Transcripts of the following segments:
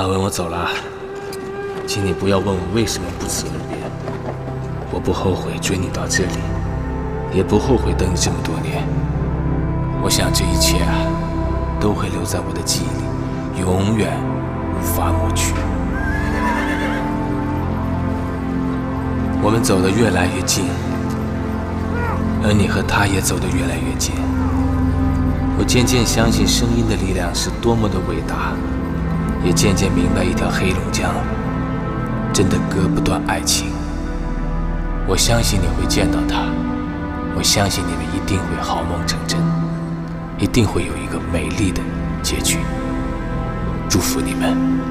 大文，我走了，请你不要问我为什么不辞而别。我不后悔追你到这里，也不后悔等你这么多年。我想这一切啊，都会留在我的记忆里，永远无法抹去。我们走得越来越近，而你和他也走得越来越近。我渐渐相信声音的力量是多么的伟大。也渐渐明白，一条黑龙江真的割不断爱情。我相信你会见到他，我相信你们一定会好梦成真，一定会有一个美丽的结局。祝福你们。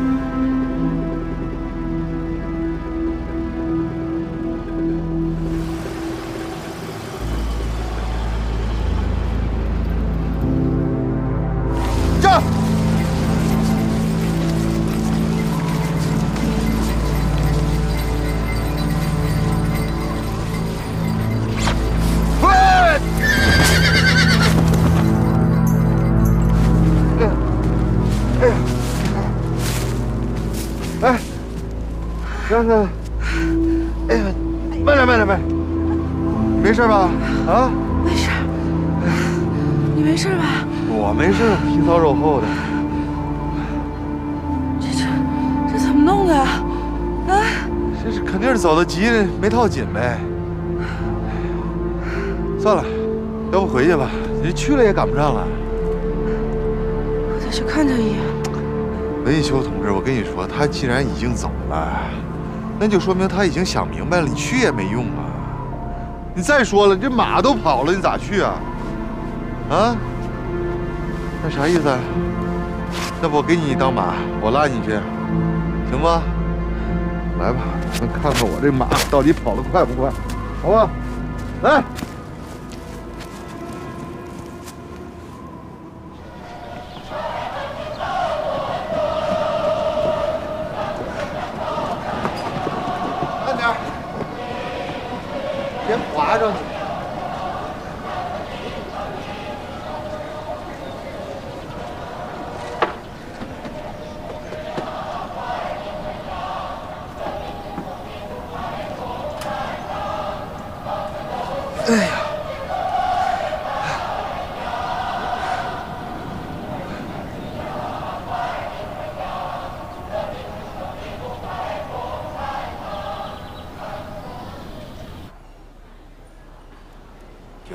看看，哎呀，慢点，慢点，慢点，没事吧？啊，没事。你没事吧？我没事，皮糙肉厚的。这这这怎么弄的啊？啊？这是肯定是走的急，没套紧呗。算了，要不回去吧？你去了也赶不上了。我再去看他一眼。文艺秋同志，我跟你说，他既然已经走了。那就说明他已经想明白了，你去也没用啊！你再说了，这马都跑了，你咋去啊？啊？那啥意思？要不我给你当马，我拉你去，行吗？来吧，咱看看我这马到底跑得快不快，好吧？来。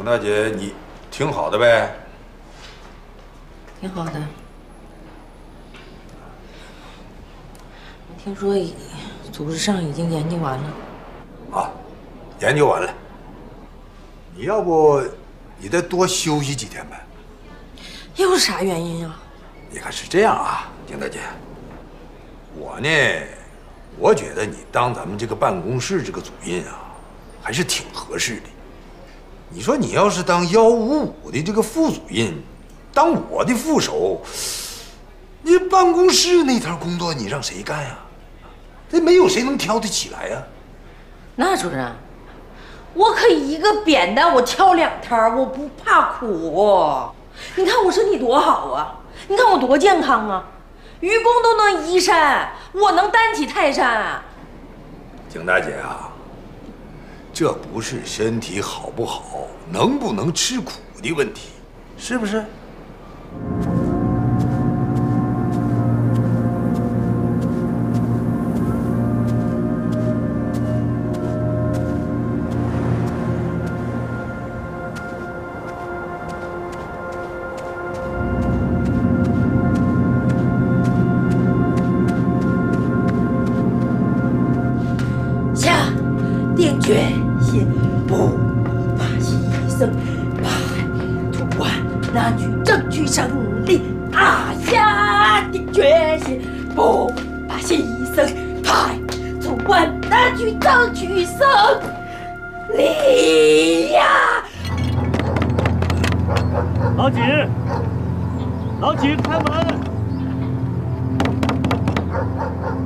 大姐，你挺好的呗？挺好的。我听说组织上已经研究完了。啊，研究完了。你要不，你再多休息几天呗？又是啥原因啊？你看是这样啊，丁大姐，我呢，我觉得你当咱们这个办公室这个主任啊，还是挺合适的。你说你要是当幺五五的这个副主任，当我的副手，你办公室那摊工作你让谁干呀？这没有谁能挑得起来呀。那主任，我可以一个扁担我挑两摊，我不怕苦。你看我身体多好啊，你看我多健康啊，愚公都能移山，我能担起泰山。景大姐啊。这不是身体好不好、能不能吃苦的问题，是不是？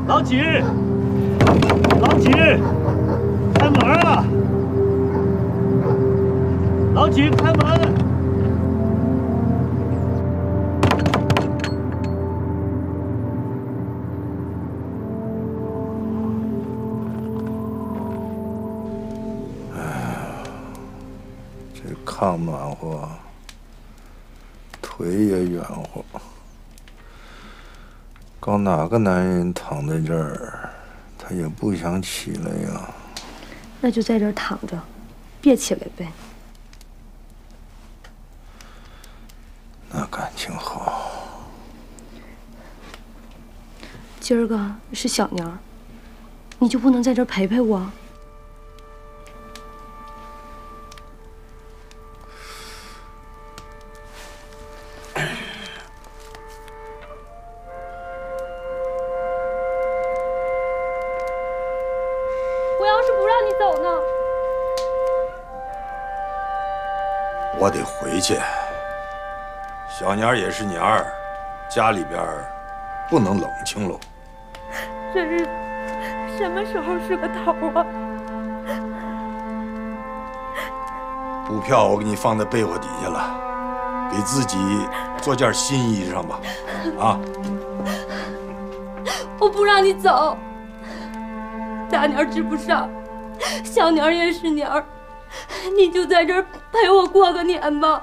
老几老几开门啊老几开门搞哪个男人躺在这儿，他也不想起来呀。那就在这儿躺着，别起来呗。那感情好。今儿个是小年你就不能在这儿陪陪？我小年儿也是年儿，家里边不能冷清喽。这日子什么时候是个头啊？布票我给你放在被窝底下了，给自己做件新衣裳吧。啊！我不让你走，大年儿值不上，小娘儿也是娘儿，你就在这儿陪我过个年吧。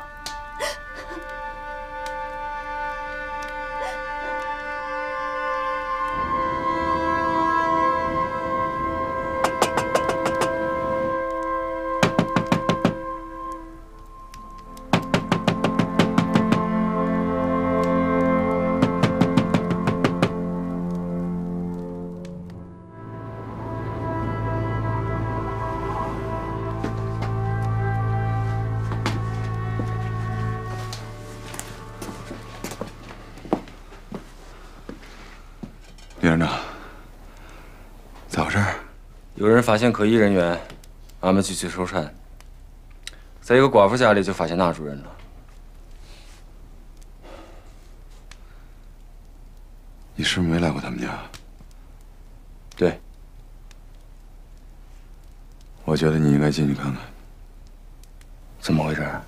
有人发现可疑人员，俺们继续搜查。在一个寡妇家里就发现那主任了。你是不是没来过他们家？对，我觉得你应该进去看看。怎么回事？他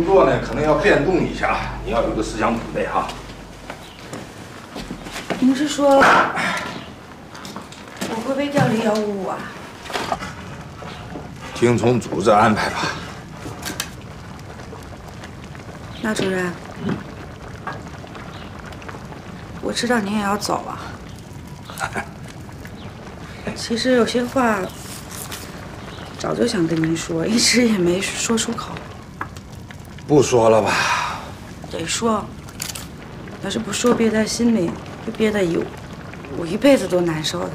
工作呢可能要变动一下，你要有个思想准备哈。您是说我会被调离幺五五啊？听从组织安排吧。那主任，我知道您也要走啊。其实有些话早就想跟您说，一直也没说出口。不说了吧，得说，要是不说憋在心里，就憋得有我一辈子都难受的。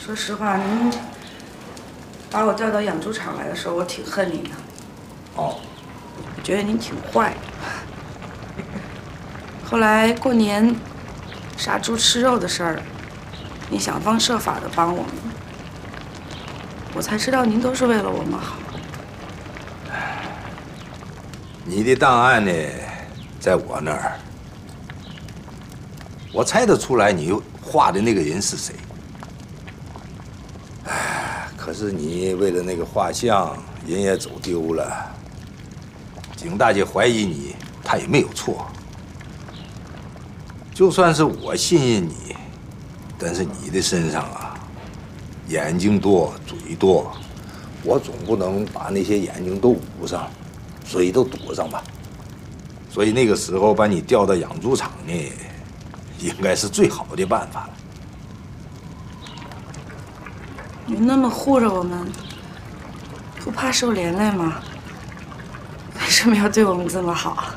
说实话，您把我调到养猪场来的时候，我挺恨您的。哦，我觉得您挺坏。后来过年杀猪吃肉的事儿，您想方设法的帮我们，我才知道您都是为了我们好。你的档案呢，在我那儿，我猜得出来你画的那个人是谁。哎，可是你为了那个画像，人也走丢了。景大姐怀疑你，她也没有错。就算是我信任你，但是你的身上啊，眼睛多，嘴多，我总不能把那些眼睛都捂上，嘴都堵上吧。所以那个时候把你调到养猪场呢，应该是最好的办法了。你那么护着我们，不怕受连累吗？为什么要对我们这么好？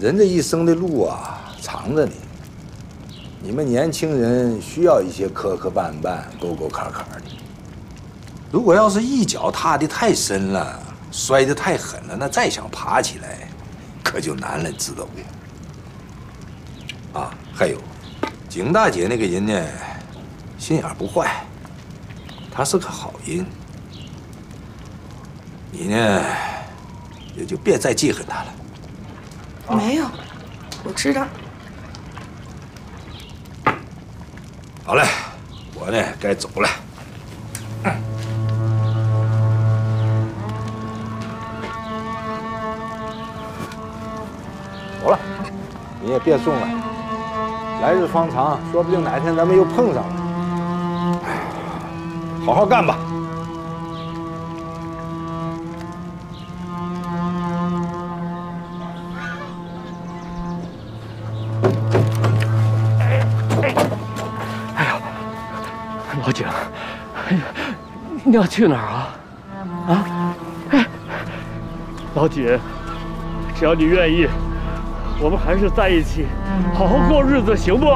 人这一生的路啊，长着呢。你们年轻人需要一些磕磕绊绊、沟沟坎坎的。如果要是一脚踏得太深了，摔得太狠了，那再想爬起来，可就难了，知道不？啊，还有，景大姐那个人呢，心眼不坏，她是个好人。你呢，也就别再记恨她了。没有，我知道。好嘞，我呢该走了。走了，你也别送了。来日方长，说不定哪天咱们又碰上了。哎，好好干吧。老景，哎呀，你要去哪儿啊？啊？哎，老景，只要你愿意，我们还是在一起，好好过日子，行不？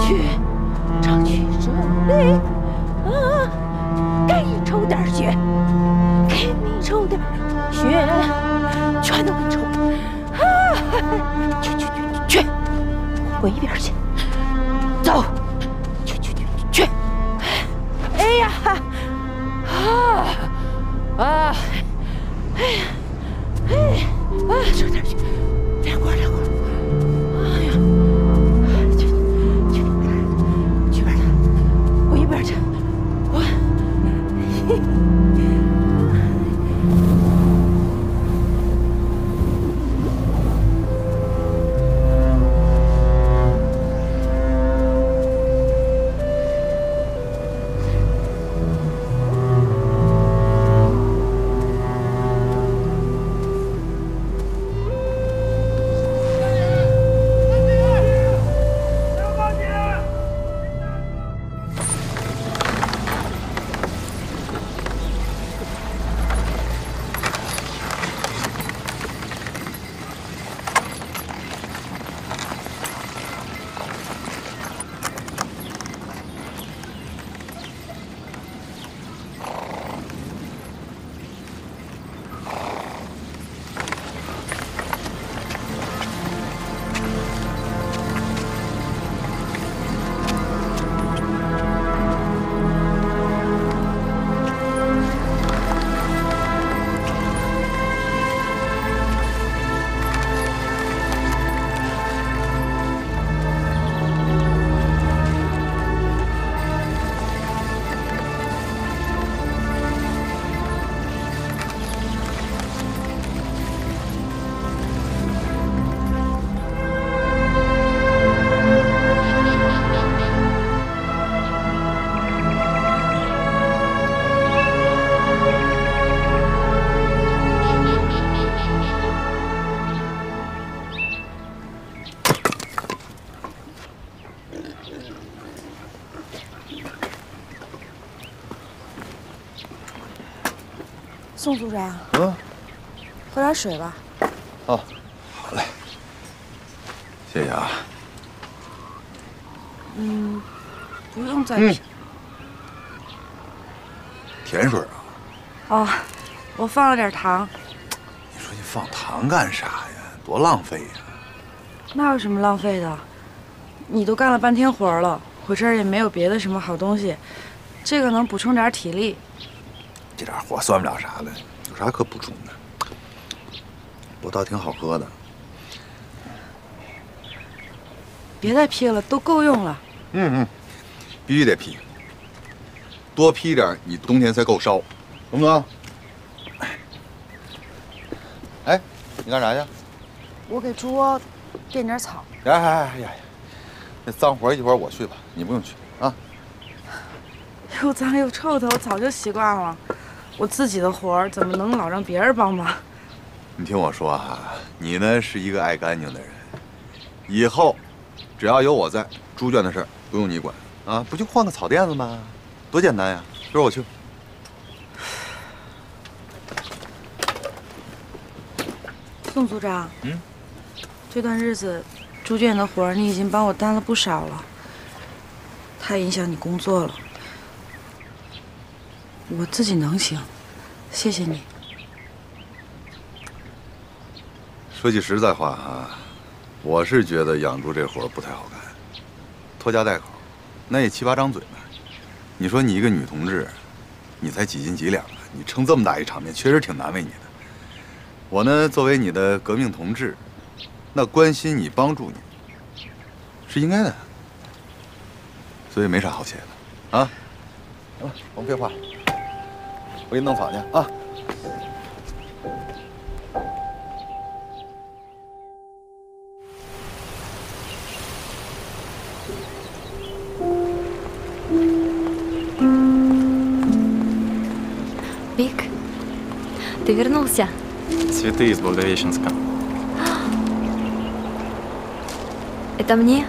去，常去。手宋组长，嗯，喝点水吧。哦，好嘞，谢谢啊。嗯，不用再。甜水啊？哦，我放了点糖，你说你放糖干啥呀？多浪费呀！那有什么浪费的？你都干了半天活了，我这儿也没有别的什么好东西，这个能补充点体力。这点活算不了啥的。有啥可补充的？我倒挺好喝的。别再批了，都够用了。嗯嗯，必须得批，多批点，你冬天才够烧，懂不懂？哎，你干啥去？我给猪窝垫点草。哎哎哎呀，那脏活一会儿我去吧，你不用去啊。又脏又臭的，我早就习惯了。我自己的活儿怎么能老让别人帮忙？你听我说啊，你呢是一个爱干净的人，以后只要有我在，猪圈的事儿不用你管啊，不就换个草垫子吗？多简单呀！一会儿我去。宋组长，嗯，这段日子猪圈的活儿你已经帮我担了不少了，太影响你工作了。我自己能行，谢谢你。说句实在话啊，我是觉得养猪这活不太好干，拖家带口，那也七八张嘴呢。你说你一个女同志，你才几斤几两啊，你撑这么大一场面，确实挺难为你的。我呢，作为你的革命同志，那关心你、帮助你，是应该的。所以没啥好谢的，啊。行了，甭废话，我给你弄草去啊。 Вик, ты вернулся? Цветы из Благовещенска. Это мне?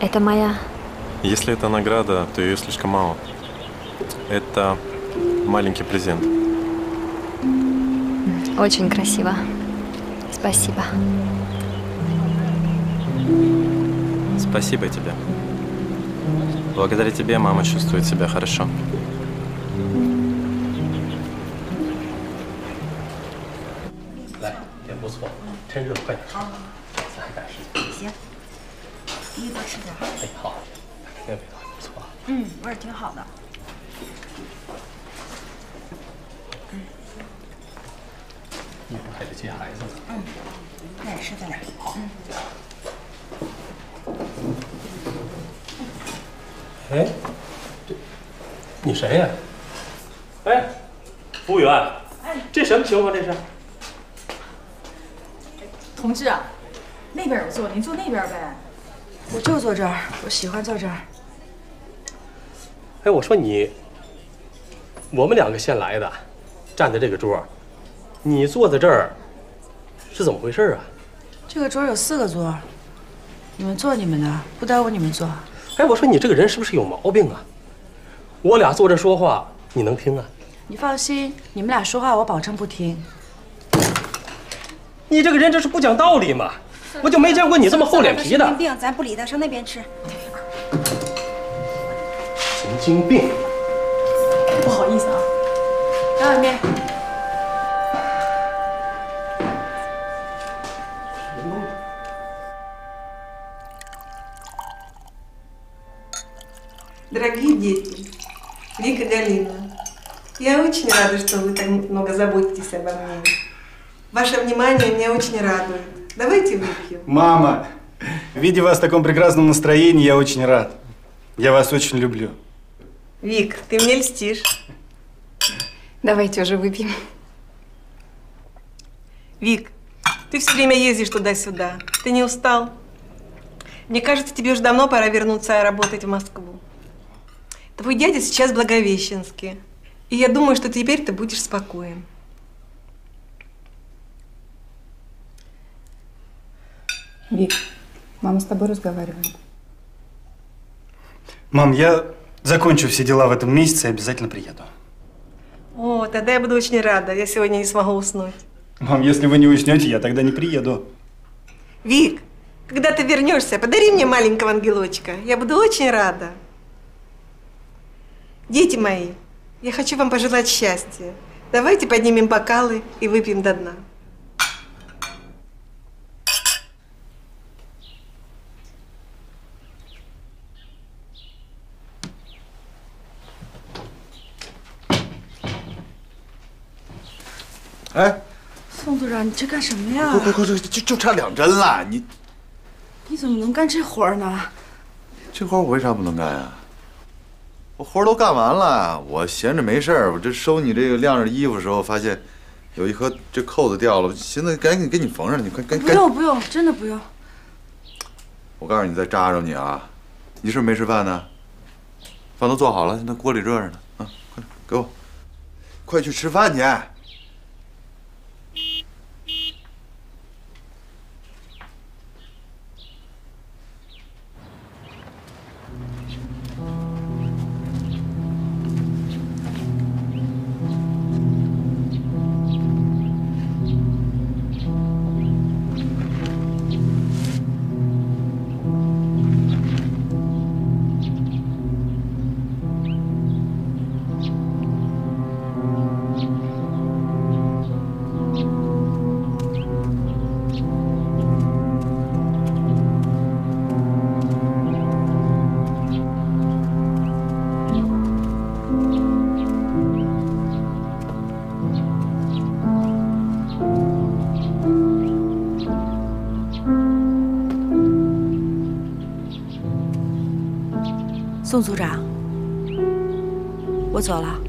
Это моя. Если это награда, то ее слишком мало. Это маленький презент. Очень красиво. Спасибо. Спасибо тебе. Благодаря тебе мама чувствует себя хорошо. Ага. 接孩子呢。嗯，快点吃，快点。好。哎，这你谁呀？哎，服务员，哎，这什么情况？这是？同志啊，那边有座，您坐那边呗。我就坐这儿，我喜欢坐这儿。哎，我说你，我们两个先来的，站在这个桌，你坐在这儿，是怎么回事啊？这个桌有四个座，你们坐你们的，不耽误你们坐。哎，我说你这个人是不是有毛病啊？我俩坐着说话，你能听啊？你放心，你们俩说话我保证不听。你这个人这是不讲道理嘛！我就没见过你这么厚脸皮的。神经病，咱不理他，上那边吃。神经病！不好意思啊，来碗面。Галина, я очень рада, что вы так много заботитесь обо мне. Ваше внимание меня очень радует. Давайте выпьем. Мама, видя вас в таком прекрасном настроении, я очень рад. Я вас очень люблю. Вик, ты мне льстишь. Давайте уже выпьем. Вик, ты все время ездишь туда-сюда. Ты не устал? Мне кажется, тебе уже давно пора вернуться работать в Москву. Твой дядя сейчас в Благовещенске. И я думаю, что теперь ты будешь спокоен. Вик, мама с тобой разговаривает. Мам, я закончу все дела в этом месяце и обязательно приеду. О, тогда я буду очень рада. Я сегодня не смогу уснуть. Мам, если вы не уснете, я тогда не приеду. Вик, когда ты вернешься, подари мне маленького ангелочка. Я буду очень рада. Дети мои, я хочу вам пожелать счастья. Давайте поднимем бокалы и выпьем до дна. 哎，宋组长，你这干什么呀？快快快，就就就差两针了，你你怎么能干这活儿呢？这活我为啥不能干呀？ 我活都干完了，我闲着没事儿，我这收你这个晾着衣服的时候，发现有一颗这扣子掉了，寻思赶紧给你缝上，你快赶紧不。用不用，真的不用。我告诉你，再扎着你啊！你是不是没吃饭呢？饭都做好了，在锅里热着呢。啊，快点给我，快去吃饭去！宋组长，我走了。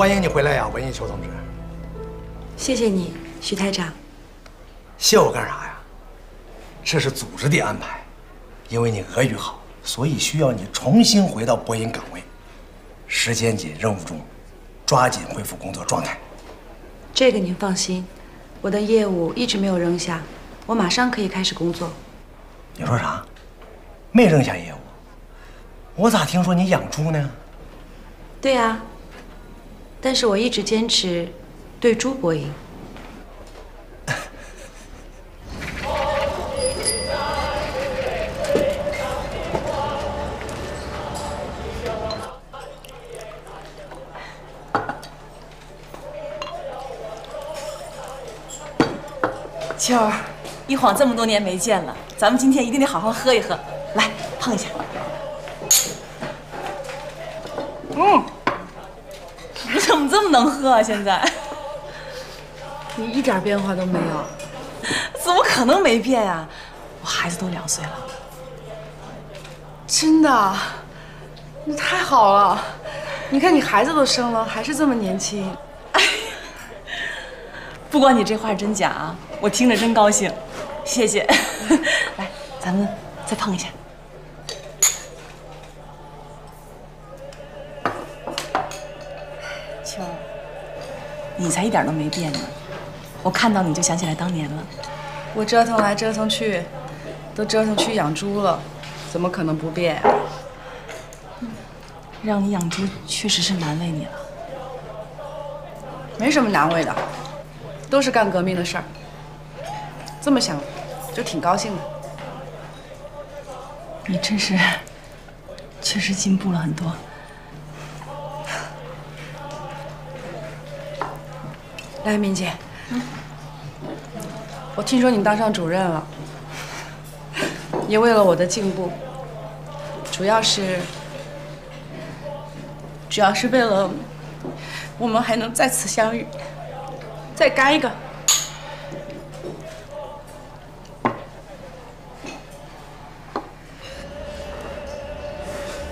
欢迎你回来呀，文艺秋同志。谢谢你，徐台长。谢我干啥呀？这是组织的安排，因为你俄语好，所以需要你重新回到播音岗位。时间紧，任务重，抓紧恢复工作状态。这个您放心，我的业务一直没有扔下，我马上可以开始工作。你说啥？没扔下业务？我咋听说你养猪呢？对啊，但是我一直坚持对猪播音。秋儿，一晃这么多年没见了，咱们今天一定得好好喝一喝。来，碰一下。嗯，这么能喝啊？现在 你一点变化都没有。怎么可能没变呀、我孩子都两岁了。真的，那太好了！你看你孩子都生了，还是这么年轻。不管你这话真假啊，我听着真高兴。谢谢。来，咱们再碰一下。你才一点都没变呢。我看到你就想起来当年了。我折腾来折腾去，都折腾去养猪了，怎么可能不变呀？让你养猪确实是难为你了。没什么难为的，都是干革命的事儿。这么想，就挺高兴的。你真是，确实进步了很多。来，敏姐，我听说你当上主任了，也为了我的进步，主要是主要是为了我们还能再次相遇。再干一个。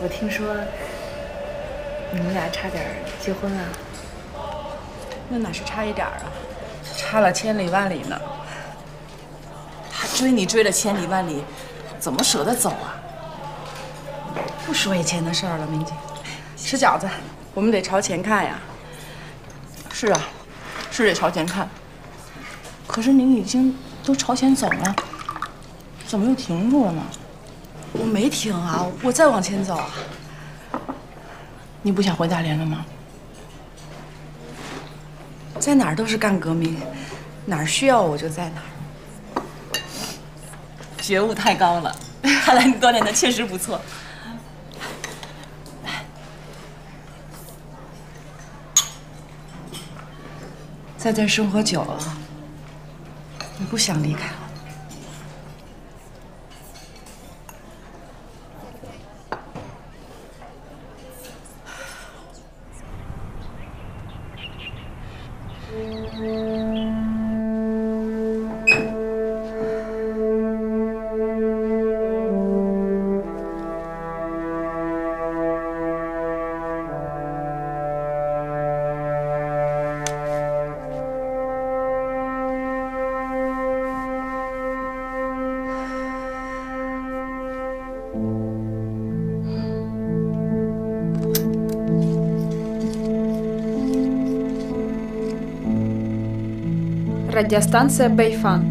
我听说你们俩差点结婚了，那哪是差一点儿啊，差了千里万里呢。他追你追了千里万里，怎么舍得走啊？不说以前的事儿了，明姐。吃饺子，我们得朝前看呀。是啊，是得朝前看。可是您已经都朝前走了，怎么又停住了呢？我没停啊，我再往前走啊。你不想回大连了吗？在哪儿都是干革命，哪儿需要我就在哪儿。觉悟太高了，看来你锻炼的确实不错。在这生活久了，你不想离开 Радиостанция «Байфан»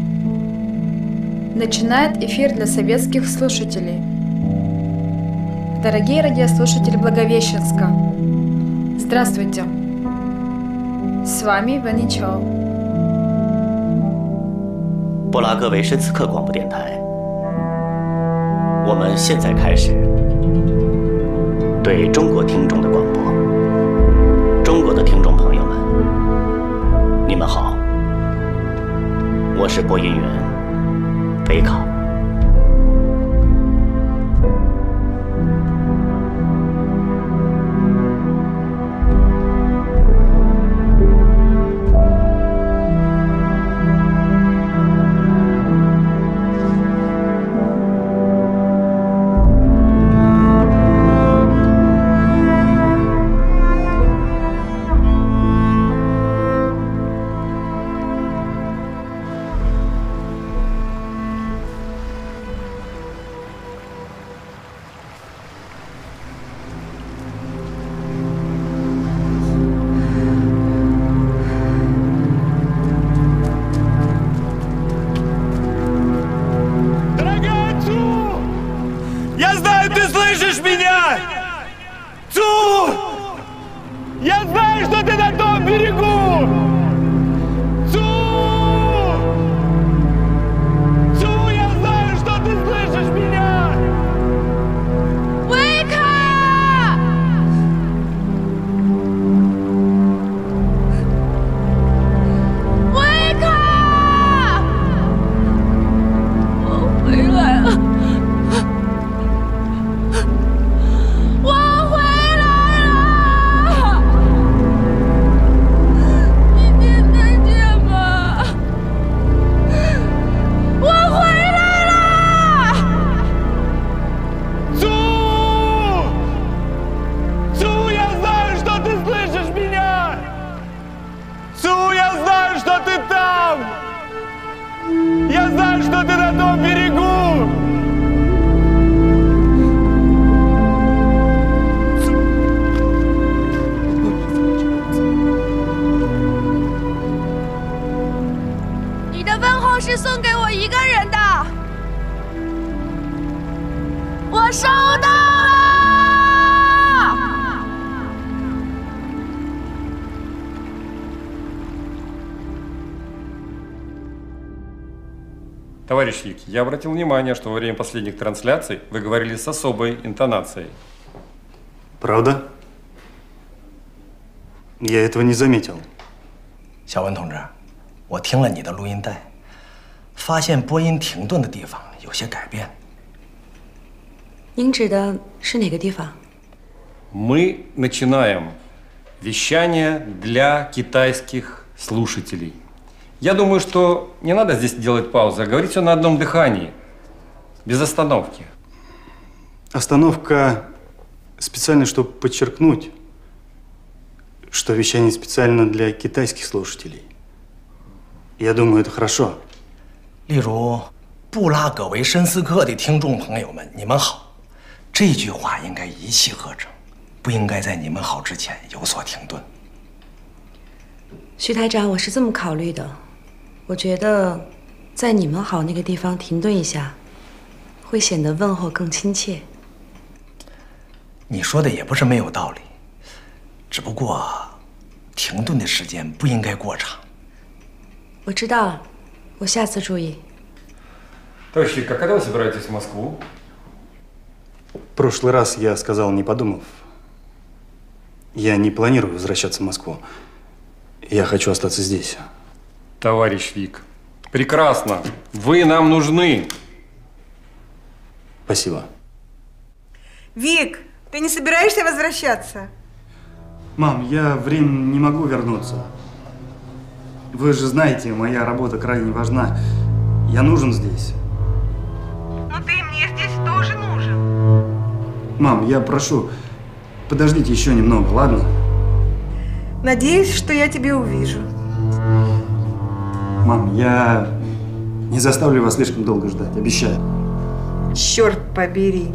начинает эфир для советских слушателей. Дорогие радиослушатели Благовещенска, здравствуйте! С вами Ваничо. 布拉格维申斯克广播电台，我们现在开始对中国听众的广播。中国的听众朋友们，你们好， 我是播音员维卡。Товарищ Вик, я обратил внимание, что во время последних трансляций вы говорили с особой интонацией. Правда? Я этого не заметил. 小文同志，我听了你的录音带，发现播音停顿的地方有些改变。您指的是哪个地方？ Мы начинаем вещание для китайских слушателей. Я думаю, что не надо здесь делать паузы, а говорить все на одном дыхании, без остановки. Остановка специально, чтобы подчеркнуть, что вещание специально для китайских слушателей. Я думаю, это хорошо. 例如，布拉格维申斯克的听众朋友们，你们好。这句话应该一气呵成，不应该在你们好之前有所停顿。徐台长，我是这么考虑的， 我觉得在你们好那个地方停顿一下，会显得问候更亲切。你说的也不是没有道理，只不过停顿的时间不应该过长。我知道了，我下次注意。 Товарищи, как когда вы собираетесь в Москву? В прошлый раз я сказал, не подумав. Я не планирую возвращаться в Москву. Я хочу остаться здесь. Товарищ Вик, прекрасно. Вы нам нужны. Спасибо. Вик, ты не собираешься возвращаться? Мам, я временно не могу вернуться. Вы же знаете, моя работа крайне важна. Я нужен здесь. Но ты мне здесь тоже нужен. Мам, я прошу, подождите еще немного, ладно? Надеюсь, что я тебя увижу. Мам, я не заставлю вас слишком долго ждать, обещаю. Черт побери.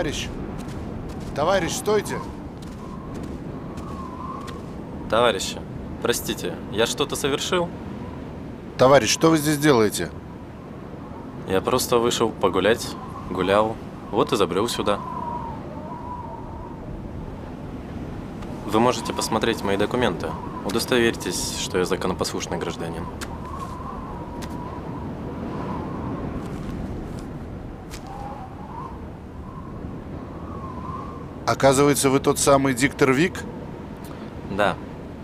Товарищ, товарищ, стойте! Товарищи, простите, я что-то совершил? Товарищ, что вы здесь делаете? Я просто вышел погулять, гулял, вот и забрел сюда. Вы можете посмотреть мои документы. Удостоверьтесь, что я законопослушный гражданин. Оказывается, вы тот самый диктор Вик? Да.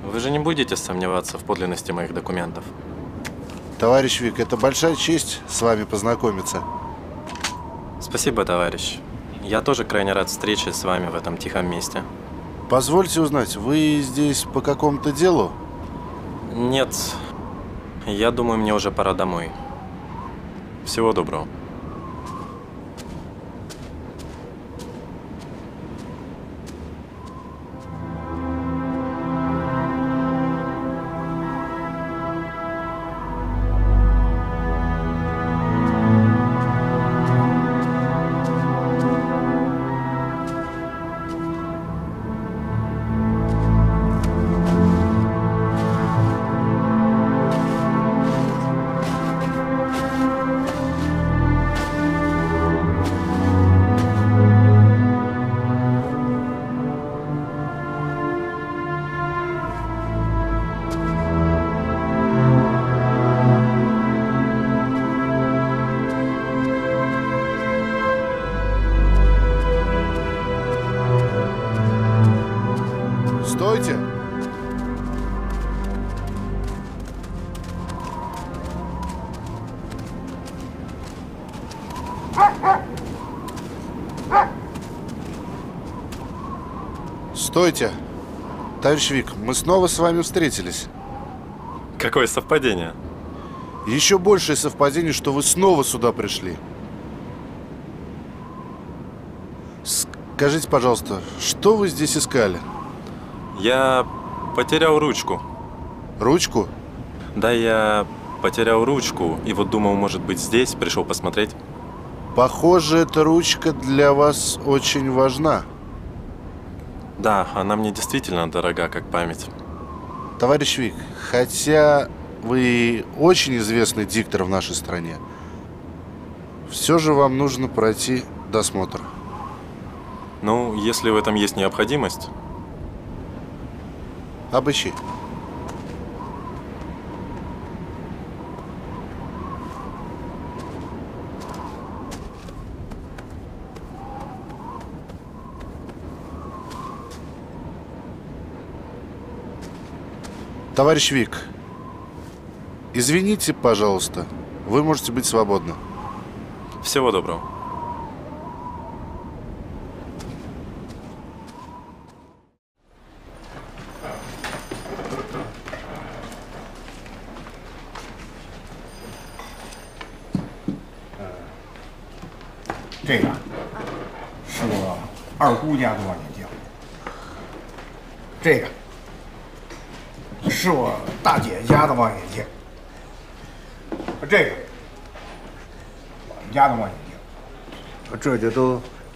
Вы же не будете сомневаться в подлинности моих документов. Товарищ Вик, это большая честь с вами познакомиться. Спасибо, товарищ. Я тоже крайне рад встрече с вами в этом тихом месте. Позвольте узнать, вы здесь по какому-то делу? Нет. Я думаю, мне уже пора домой. Всего доброго. Стойте! Товарищ Вик, мы снова с вами встретились. Какое совпадение. Еще большее совпадение, что вы снова сюда пришли. Скажите, пожалуйста, что вы здесь искали? Я потерял ручку. Ручку? Да, я потерял ручку, и вот думал, может быть, здесь, пришел посмотреть. Похоже, эта ручка для вас очень важна. Да, она мне действительно дорога, как память. Товарищ Вик, хотя вы очень известный диктор в нашей стране, все же вам нужно пройти досмотр. Ну, если в этом есть необходимость. Обыщи. Товарищ Вик, извините, пожалуйста, вы можете быть свободны. Всего доброго.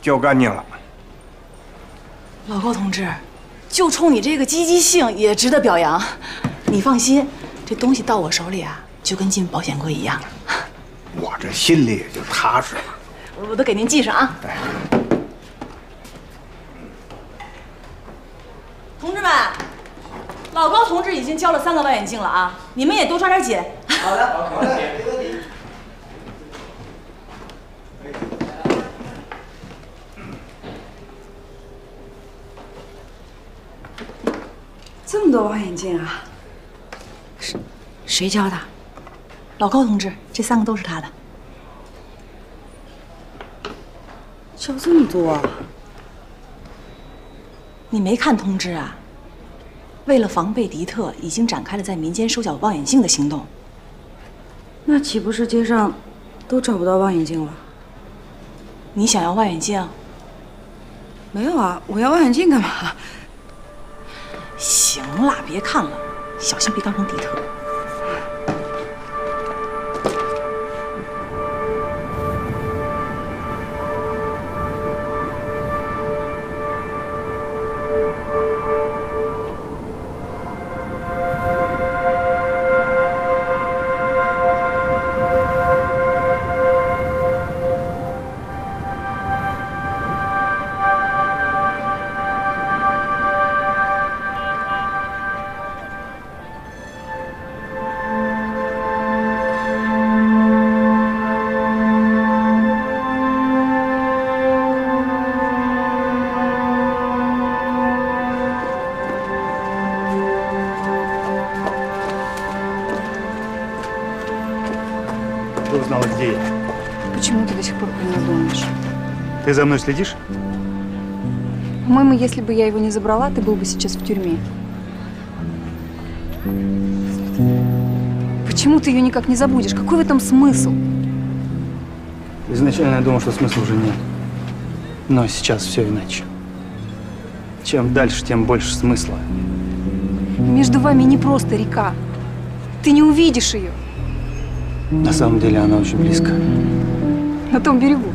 都交干净了。老高同志，就冲你这个积极性，也值得表扬。你放心，这东西到我手里啊，就跟进保险柜一样。我这心里也就踏实了。我我都给您记上啊。同志们，老高同志已经交了三个望远镜了啊，你们也多抓点紧。好的，好的，没问题。这么多望远镜啊！谁谁交的？老高同志，这三个都是他的。教这么多？你没看通知啊？为了防备敌特，已经展开了在民间收缴望远镜的行动。那岂不是街上都找不到望远镜了？你想要望远镜？没有啊，我要望远镜干嘛？行了，别看了，小心被当成敌特。Ты за мной следишь? По-моему, если бы я его не забрала, ты был бы сейчас в тюрьме. Почему ты ее никак не забудешь? Какой в этом смысл? Изначально я думал, что смысла уже нет. Но сейчас все иначе. Чем дальше, тем больше смысла. Между вами не просто река. Ты не увидишь ее На самом деле она очень близко. на том берегу.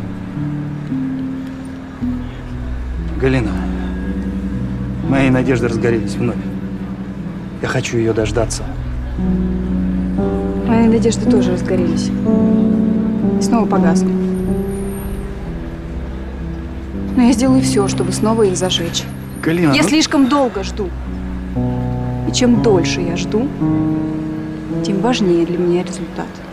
Галина, мои надежды разгорелись вновь. Я хочу ее дождаться. Мои надежды тоже разгорелись. И снова погасли. Но я сделаю все, чтобы снова их зажечь. Галина, Я ну- слишком долго жду. И чем дольше я жду, тем важнее для меня результат. “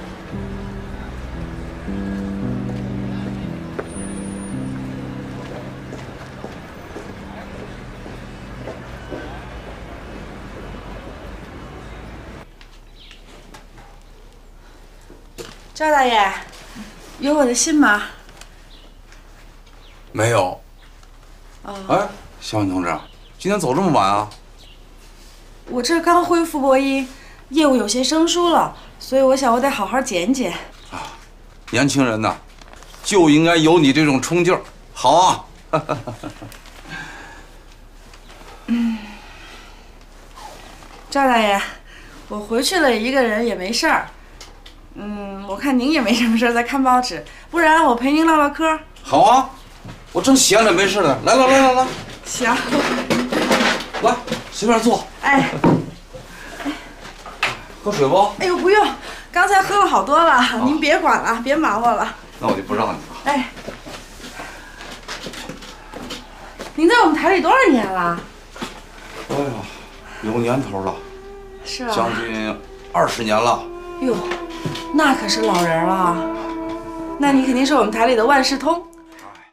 赵大爷，有我的信吗？没有。哦，哎，小敏同志，今天走这么晚啊？我这刚恢复播音，业务有些生疏了，所以我想我得好好减减。年轻人呐，就应该有你这种冲劲儿。好啊。嗯，赵大爷，我回去了，一个人也没事儿。嗯，我看您也没什么事儿，在看报纸，不然我陪您唠唠嗑。好啊，我正闲着没事呢。来来来来来，行。来，随便坐。哎，喝水不？哎呦，不用，刚才喝了好多了，您别管了，别忙活了。那我就不让你了。哎，您在我们台里多少年了？哎呀，有年头了，是啊。将近二十年了。哟，那可是老人了。那你肯定是我们台里的万事通。